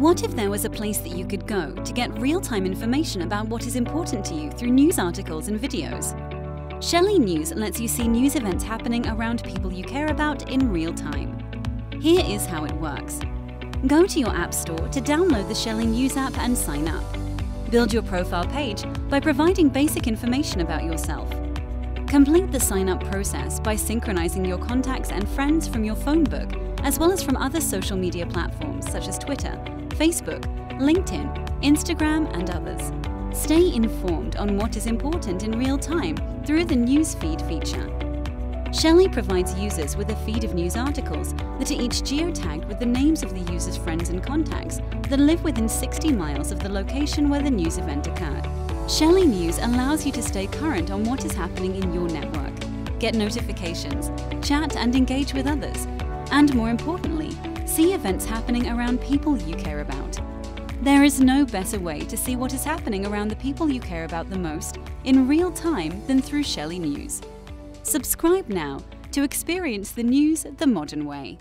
What if there was a place that you could go to get real time information about what is important to you through news articles and videos? Shelly News lets you see news events happening around people you care about in real time. Here is how it works. Go to your App Store to download the Shelly News app and sign up. Build your profile page by providing basic information about yourself. Complete the sign up process by synchronizing your contacts and friends from your phone book, as well as from other social media platforms such as Twitter, Facebook, LinkedIn, Instagram, and others. Stay informed on what is important in real time through the Newsfeed feature. Shelly provides users with a feed of news articles that are each geotagged with the names of the user's friends and contacts that live within 60 miles of the location where the news event occurred. Shelly News allows you to stay current on what is happening in your network, get notifications, chat and engage with others, and more importantly, see events happening around people you care about. There is no better way to see what is happening around the people you care about the most in real time than through Shelly News. Subscribe now to experience the news the modern way.